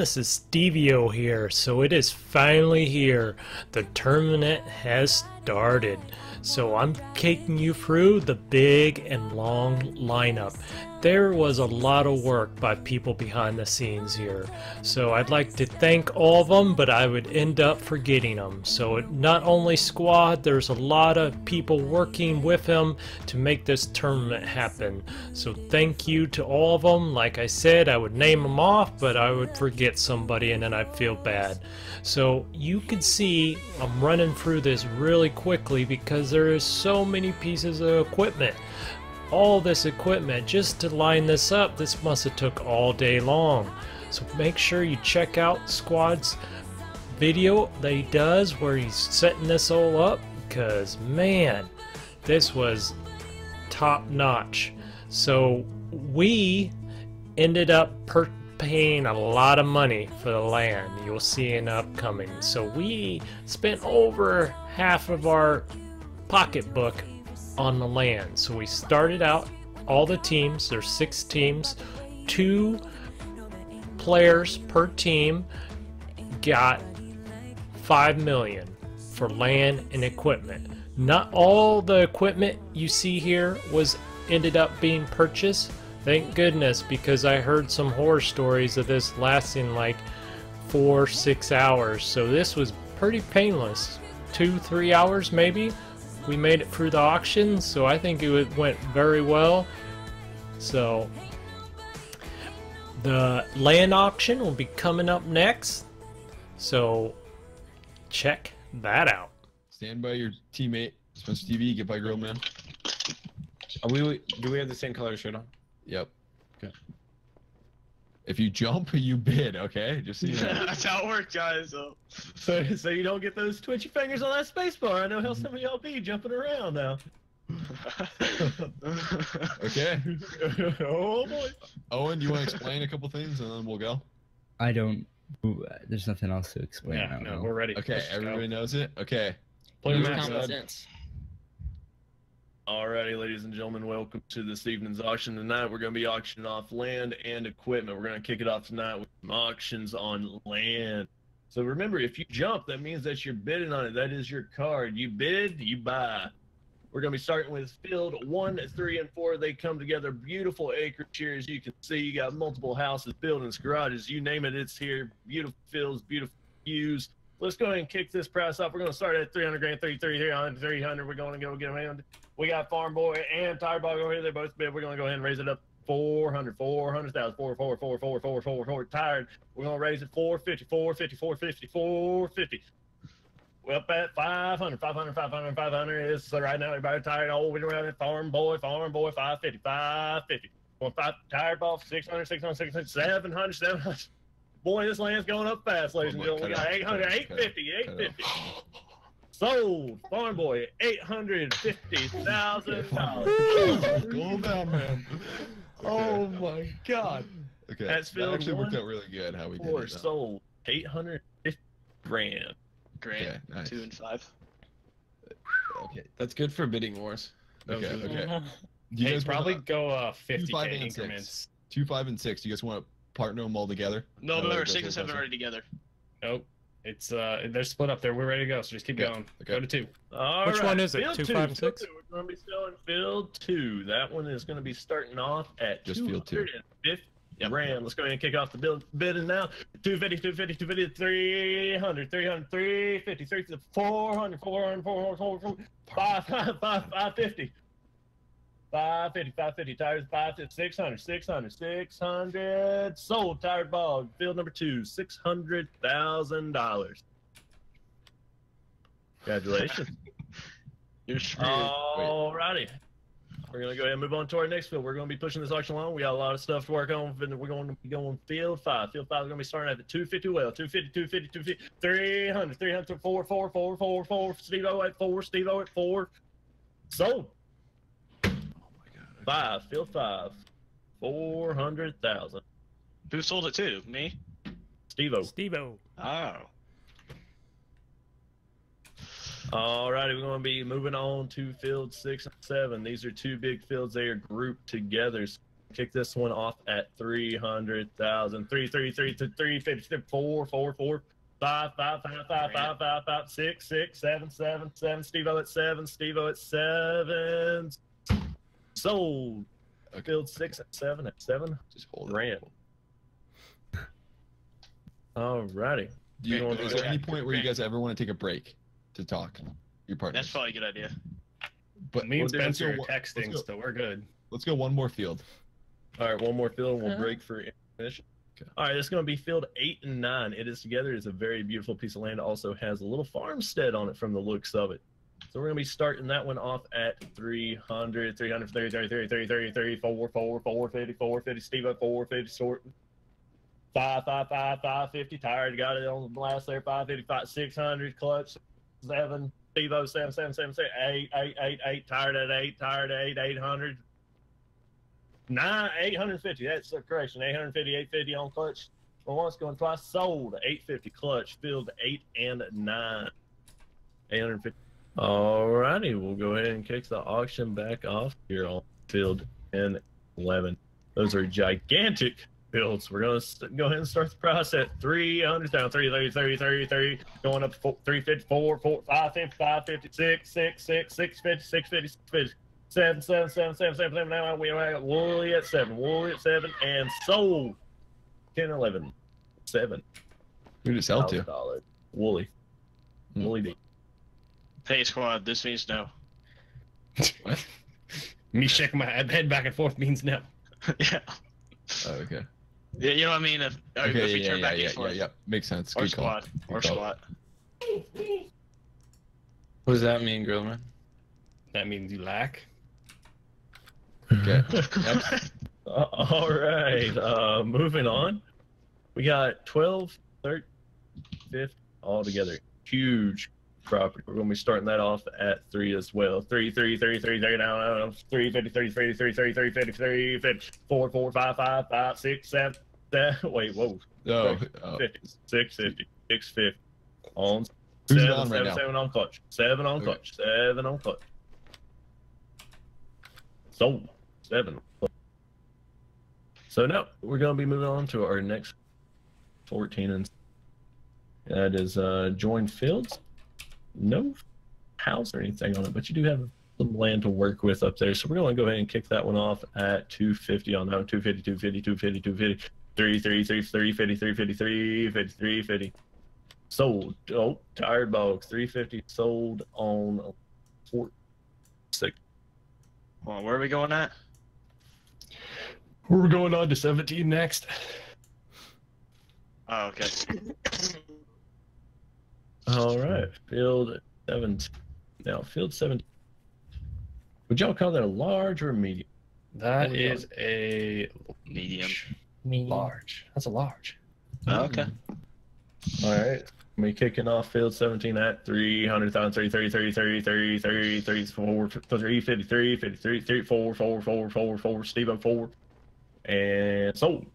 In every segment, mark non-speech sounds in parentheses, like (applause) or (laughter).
this is Stevio here. So it is finally here. The tournament has started. So I'm taking you through the big and long lineup. There was a lot of work by people behind the scenes here. So I'd like to thank all of them, but I would end up forgetting them. So it, not only squad, there's a lot of people working with him to make this tournament happen. So thank you to all of them. Like I said, I would name them off, but I would forget somebody and then I'd feel bad. So you can see I'm running through this really quickly because there is so many pieces of equipment all this equipment just to line this up. This must have took all day long. So make sure you check out squad's video that he does where he's setting this all up because man this was top notch so we ended up paying a lot of money for the land. You'll see in upcoming. So we spent over half of our pocketbook on the land. So we started out all the teams, there's six teams, two players per team got 5 million for land and equipment. Not all the equipment you see here was ended up being purchased. Thank goodness because I heard some horror stories of this lasting like four, six hours. So this was pretty painless. Two, three hours maybe we made it through the auction, so I think it went very well. So, the land auction will be coming up next, so check that out. Stand by your teammate, Spencer TV, get by Grill Man. Are we, do we have the same color shirt on? Yep. Okay. If you jump, (laughs) you bid, okay? Just so you know. (laughs) That's how it works, guys. So. so, so you don't get those twitchy fingers on that spacebar. I know how mm-hmm. some of y'all be jumping around now. (laughs) okay. oh boy. Owen, do you want to explain a couple things and then we'll go? I don't. There's nothing else to explain. Yeah, no, know. we're ready. Okay, Let's everybody go. knows it. Okay. Play common sense. Alrighty, ladies and gentlemen, welcome to this evening's auction. Tonight we're going to be auctioning off land and equipment. We're going to kick it off tonight with some auctions on land. So remember, if you jump, that means that you're bidding on it. That is your card. You bid, you buy. We're going to be starting with field one, three, and four. They come together. Beautiful acreage here, as you can see. You got multiple houses, buildings, garages, you name it, it's here. Beautiful fields, beautiful views. Let's go ahead and kick this price off. We're going to start at 300 grand, 33, 300, 300. We're going to go get them. We got Farm Boy and Tire Bog over here. They're both bid. We're going to go ahead and raise it up 400, 400,000, 4, 4, 4, 4, 4, 4, 4, tired. We're going to raise it 450, 450, 450, 450. We're up at 500, 500, 500, 500. It's right now, everybody tired. Oh, we're around Farm Boy, Farm Boy, 550, 550. One five, tired ball, 600, 600, 600, 700, 700. Boy, this land's going up fast, ladies and gentlemen. We got 800, 850, 850. Sold Farm Boy eight hundred fifty thousand dollars. Cool down, man. Oh my God. Okay, That's that actually worked out really good. How we did it. Sold eight hundred fifty grand. Grand. Okay, nice. Two and five. Okay, that's good for bidding wars. Okay, okay. Do you (laughs) hey, guys probably wanna, go uh 50 k increments. Six. Two, five, and six. Do you guys want to partner them all together? No, no, six and seven already together. Nope. It's uh, they're split up there. We're ready to go. So just keep okay. going. Okay. Go to two. All Which right. one is it? Field two, two, five, and six. we We're going to be selling field two. That one is going to be starting off at just field two. Yep. Ram. Let's go ahead and kick off the build bidding now. 250, 250, 250, 300, 300, 350, 350, 400, 400, 400, 400, 500, 550. 550, 550, tires, 550, 600, 600, 600. Sold, tired bog, field number two, $600,000. Congratulations. (laughs) You're screwed. All righty. We're going to go ahead and move on to our next field. We're going to be pushing this auction along. We got a lot of stuff to work on. We're going to be going field five. Field five is going to be starting at the 250 well. 250, 250, 250, 300, 300, 4, 4, 4, 4, 4. Steve O at 4, Steve O at 4. Sold. Five, field five. 400,000. Who sold it to? Me? Stevo. Stevo. Oh. Alrighty, we're going to be moving on to field six and seven. These are two big fields. They are grouped together. kick this one off at 300,000. 3, 3, 3, 3, 3, 50, 4, 4, 4, 5, 5, 5, 5, 5, 5, 5, 6, 6, 7, 7, 7. Steve O at 7. Steve O at 7. Sold. Okay. Field 6 at 7 at 7. Just hold Ran. it. Alrighty. Do you, Okay, is well, there any point where you guys ever want to take a break to talk? Your partner. That's probably a good idea. But Me and We'll do- let's Spencer go are texting, so we're good. Let's go one more field. All right, one more field and we'll Uh-huh. break for intermission. Okay. All right, it's going to be field eight and nine. It is together. It's a very beautiful piece of land. It also has a little farmstead on it from the looks of it. So we're going to be starting that one off at 300, 300, 30, 30, 30, 30, 30, 30, 4, 4, 450, 450, Steve at 450, short. 5, 5, 5, 550, tired, got it on the blast there, 555, 600, clutch, 7, Steve 7, 7, 7, 7, 8, 8, 8, 8, tired at 8, tired at 8, 800, Nine, 850. That's the correction. 850, 850 on clutch. For once, going twice. Sold. 850 clutch. Filled eight and nine. 850. Alrighty, we'll go ahead and kick the auction back off here on field 10, 11. Those are gigantic builds. We're going to go ahead and start the price at 300 down, 30, 30, 30, 30, 30, going up to 4, 354, 4, 550, 550, 6, 6, 6, 650, 650, 650. Seven, seven, seven, seven, seven, seven. Now we are Wooly at seven. Wooly at seven, and sold. 10, 11, seven. Who to sell to? $1,000. Wooly. Hmm. Wooly D. Hey, squad, this means no. (laughs) What? Me shaking my head back and forth means no. (laughs) yeah. Oh, okay. Yeah, you know what I mean? If, Okay, if we yeah, turn yeah, back yeah, and yeah, forth. yeah. Makes sense. Or Good call. squat. Or Good call. squat. What does that mean, Grillman? That means you lack. Okay. (laughs) Next. Uh, all right. Uh, moving on. We got 12, 13, 15 all together. Huge property. We're going to be starting that off at three as well. Three, three, three, three, three, now, now, now, three, 50, 30, 30, 30, 30, 30, 50, 30, 50, four, four, five, five, five, six, seven, seven. (laughs) Wait, whoa. Oh, oh. 50, 650, 650 on Who's seven, on right seven, now? seven on clutch. Seven on Okay. clutch. Seven on clutch. Sold. Seven. So now we're gonna be moving on to our next 14 and that is uh join fields. No house or anything on it, but you do have some land to work with up there. So we're gonna go ahead and kick that one off at 250 on that one. 250, 250, 250, 250. 3, 3, 3, 350, 350, 350, 350. Sold. Oh, tired box. 350 sold on four, six. Hold on, where are we going at? We're going on to 17 next. Oh, okay. (laughs) All right. Field 7. Now, field 7. Would y'all call that a large or a medium? That is a Medium. Medium. large. That's a large. Mm-hmm. Oh, okay. All right. We kicking off field 17 at 300,000, 30, 30, 30, 30, 30, 30, 34, 353, 53, 34, 4, 4, 4, 4, Steve 4. And sold.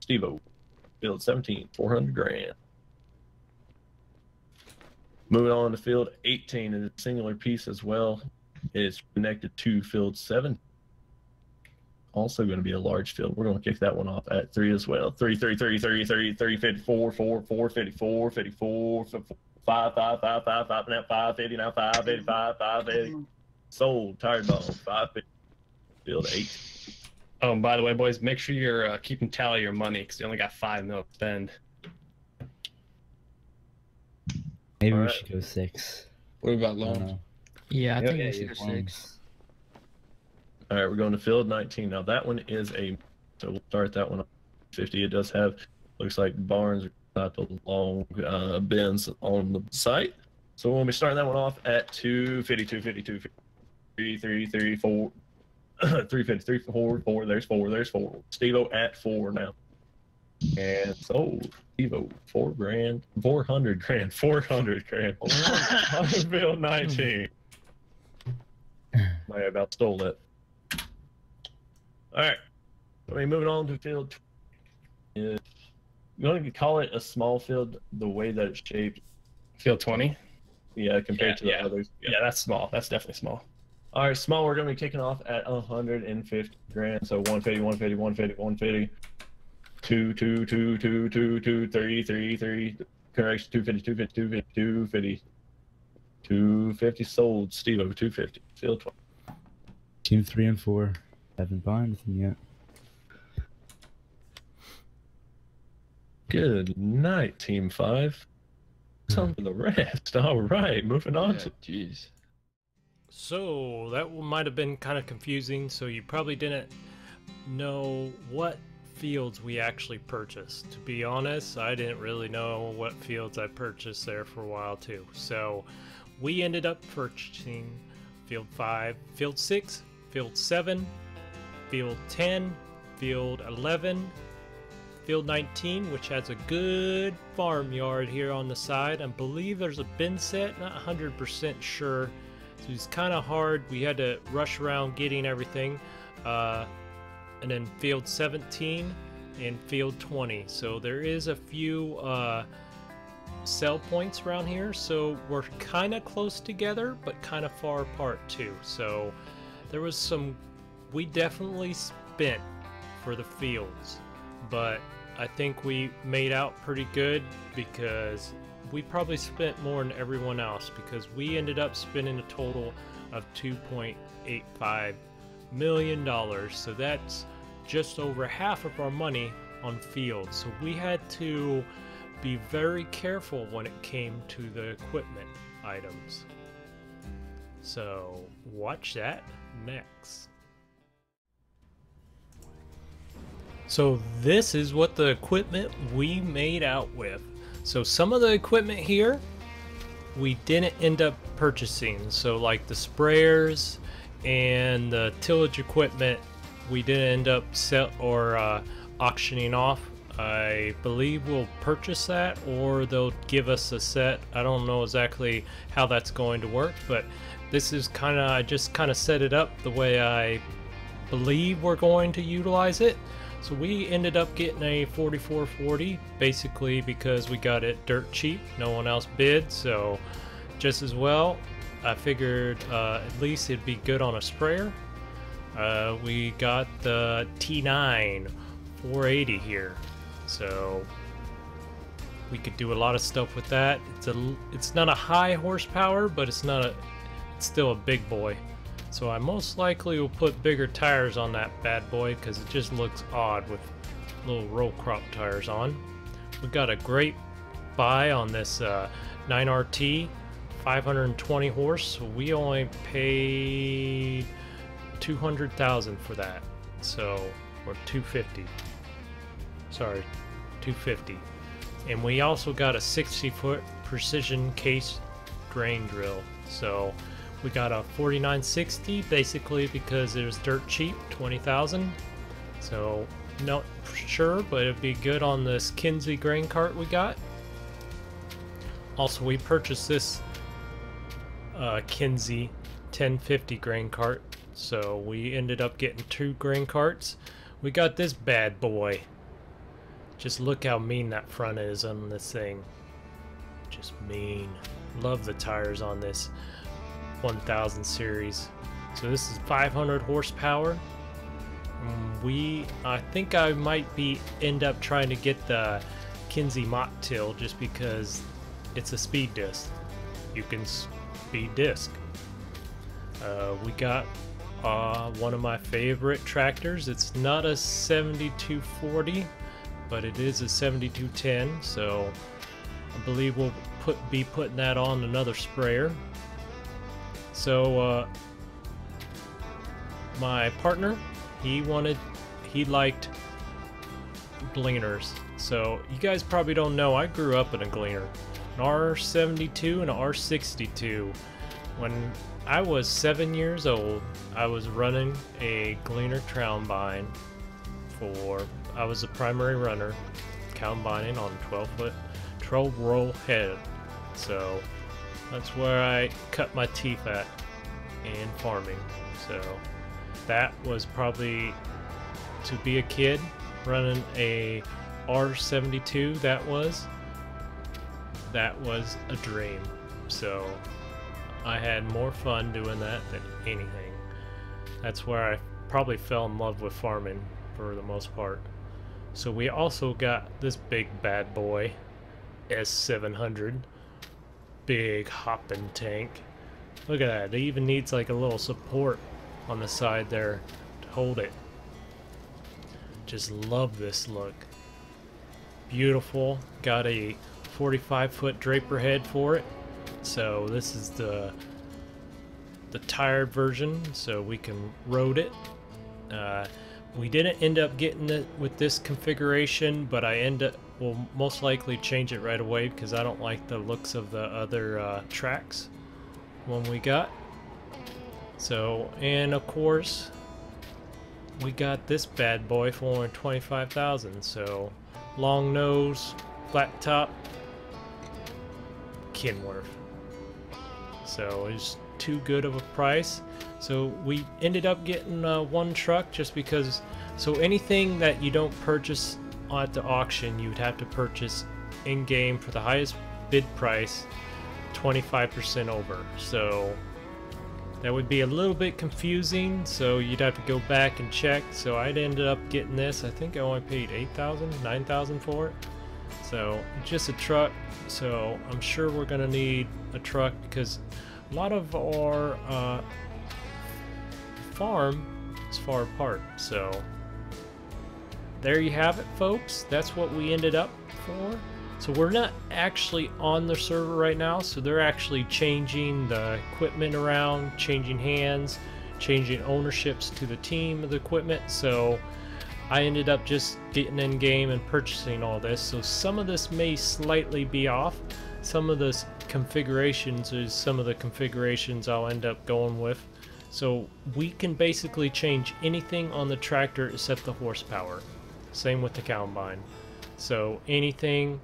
Steve Field 17, 400 grand. Moving on to field 18 is a singular piece as well. It's connected to field 7. Also going to be a large field. We're going to kick that one off at 3 as well. 3, 3, 3, 30, 30, 30, 54, 4, 4, 54, 54, 5, 5, 5, 5, 5, 5, now 550, now 585, 580. Sold. Tired bone. 550. Field 8. Oh, by the way, boys, make sure you're uh, keeping tally of your money because you only got five mil to spend. Maybe we Alright. should go six. What about I don't loans? know. Yeah, I Yeah, think yeah, we should go six. All right, we're going to field 19. Now that one is a, so we'll start that one off 50. It does have, looks like barns, type of long uh, bins on the site. So we'll be starting that one off at 250, 250, 250, 3, 3, 3, 4, (clears throat) 350, 3, 4, 4. There's 4, there's 4. Steve at 4 now. And sold. Steve four grand, 400 grand, 400 grand. (laughs) on field 19. (laughs) I about stole that. All right. I mean, moving on to field. tw- Uh, you want to call it a small field the way that it's shaped? Field 20. Yeah, compared Yeah, to the yeah. others. Yeah, that's small. That's definitely small. All right, small. We're gonna be kicking off at 150 grand. So 150, 150, 150, 150. Two, two, two, two, two, two, three, three, three. Correction. 250, 250, 250, 250. 250 sold. Steve over 250. Field 20. Team three and four haven't bought anything yet. Good night, Team Five. Time for the rest. (laughs) All right, moving on Yeah, to Jeez. So that might have been kind of confusing. So you probably didn't know what fields we actually purchased. To be honest, I didn't really know what fields I purchased there for a while too. So we ended up purchasing field 5, field 6, field 7, field 10, field 11, field 19, which has a good farmyard here on the side. I believe there's a bin set, not 100% sure. So it's kind of hard. We had to rush around getting everything. Uh, and then field 17 and field 20. So there is a few uh, sell points around here. So we're kind of close together, but kind of far apart too. So there was some. We definitely spent for the fields, but I think we made out pretty good because we probably spent more than everyone else because we ended up spending a total of 2.85 million dollars. So that's just over half of our money on fields. So we had to be very careful when it came to the equipment items. So watch that next. So this is what the equipment we made out with. So some of the equipment here we didn't end up purchasing. So like the sprayers and the tillage equipment we didn't end up sell or uh, auctioning off. I believe we'll purchase that or they'll give us a set. I don't know exactly how that's going to work, but this is kind of I just kind of set it up the way I believe we're going to utilize it. So we ended up getting a 4440 basically because we got it dirt cheap. No one else bid, so just as well. I figured uh, at least it'd be good on a sprayer. Uh, we got the T9 480 here, so we could do a lot of stuff with that. It's a it's not a high horsepower, but it's not a it's still a big boy. So I most likely will put bigger tires on that bad boy because it just looks odd with little row crop tires on. We got a great buy on this uh, 9RT, 520 horse. We only paid 200,000 for that. So or 250. Sorry, 250. And we also got a 60 foot precision case drain drill. So we got a 4960 basically because it was dirt cheap, 20,000. So not sure, but it'd be good on this Kinze grain cart we got. Also, we purchased this uh, Kinze 1050 grain cart, so we ended up getting two grain carts. We got this bad boy. Just look how mean that front is on this thing. Just mean. Love the tires on this 1000 series. So this is 500 horsepower. Mm, We, I think I might be end up trying to get the Kinze Mach Till just because it's a speed disc. You can speed disc. Uh, we got uh, one of my favorite tractors. It's not a 7240, but it is a 7210. So I believe we'll put be putting that on another sprayer. So uh, my partner, he wanted, he liked gleaners. So you guys probably don't know, I grew up in a gleaner, an R72 and an R62. When I was seven years old, I was running a gleaner combine for, I was a primary runner, combining on 12 foot, 12 roll head. So that's where I cut my teeth at in farming. So that was probably to be a kid running a R72 that was that was a dream. So I had more fun doing that than anything. That's where I probably fell in love with farming for the most part. So we also got this big bad boy, S700. Big hopping tank. Look at that, it even needs like a little support on the side there to hold it. Just love this look. Beautiful. Got a 45 foot draper head for it. So this is the the tired version, so we can road it. Uh, we didn't end up getting it with this configuration, but I end up will most likely change it right away because I don't like the looks of the other uh, tracks one we got. So, and of course, we got this bad boy for 25,000. So, long nose, flat top, Kenworth. So it's too good of a price. So we ended up getting uh, one truck just because. So anything that you don't purchase at the auction, you would have to purchase in game for the highest bid price, 25% over. So that would be a little bit confusing. So you'd have to go back and check. So I'd ended up getting this. I think I only paid 8,000, 9,000 for it. So just a truck. So I'm sure we're gonna need a truck because a lot of our uh, farm is far apart. So there you have it, folks. That's what we ended up for. So we're not actually on the server right now. So they're actually changing the equipment around, changing hands, changing ownerships to the team of the equipment. So I ended up just getting in game and purchasing all this. So some of this may slightly be off. Some of the configurations is some of the configurations I'll end up going with. So we can basically change anything on the tractor except the horsepower. Same with the combine. So anything,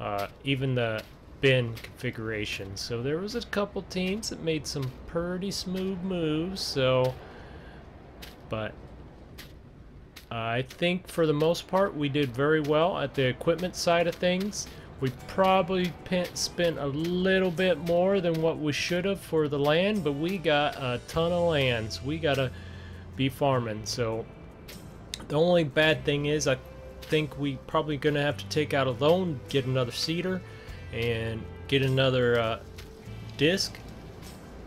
uh, even the bin configuration. So there was a couple teams that made some pretty smooth moves. So, but I think for the most part we did very well at the equipment side of things. We probably spent a little bit more than what we should have for the land, but we got a ton of lands. We gotta be farming. So the only bad thing is I think we probably gonna have to take out a loan, get another seeder, and get another uh, disc.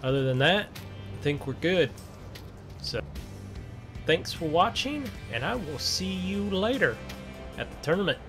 Other than that, I think we're good. So thanks for watching, and I will see you later at the tournament.